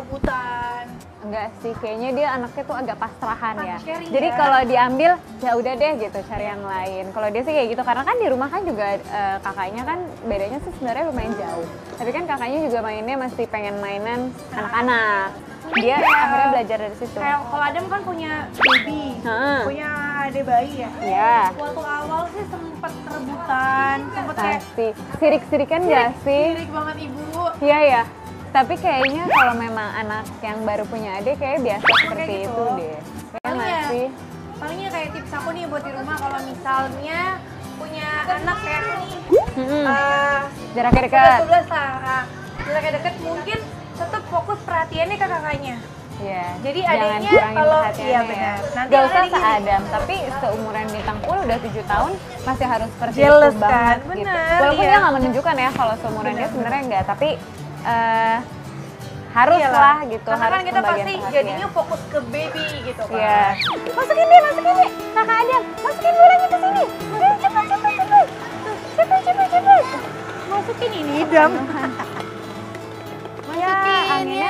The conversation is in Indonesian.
rebutan. Enggak sih, kayaknya dia anaknya tuh agak pasrahan ya. Sharing Jadi ya. kalau diambil ya udah deh gitu cari yang lain. Kalau dia sih kayak gitu karena kan di rumah kan juga eh, kakaknya kan bedanya sih sebenarnya lumayan jauh. Tapi kan kakaknya juga mainnya masih pengen mainan anak-anak. Dia Kayak- akhirnya belajar dari situ. Kayak kalau Adam kan punya baby, Heeh. punya adik bayi ya. Ya, Waktu awal sih sempet rebutan, sempet kayak pasti. Sirik-sirikan nggak sih? sirik banget ibu. Iya ya. Tapi kayaknya kalau memang anak yang baru punya adik kayak biasa seperti kayak gitu. itu deh. Ya Paling nggak ya, sih? palingnya kayak tips aku nih buat di rumah kalau misalnya punya anak kayak nih, Mm-mm. eh, Jaraknya dekat. 11 lah, jaraknya deket mungkin tetap fokus perhatiannya ke kakaknya. Iya. Jadi kurangin kalau- iya, ya. benar. Nanti Gak usah seadam, tapi seumuran bintang pul udah tujuh tahun masih harus seperti Jealous itu banget kan? gitu. Walaupun iya. dia nggak menunjukkan ya kalau seumuran dia sebenarnya enggak, tapi eh, harus Iyalah. lah gitu, Karena harus kan kita pasti perhatian. jadinya fokus ke baby gitu kan. Iya. Masukin deh, masukin deh. Kakak Adam, masukin bolanya ke sini. Cepet, cepet, cepet. Tuh, Cepet, cepet, cepet. Masukin ini dam. Ya, anginnya yeay. ngapain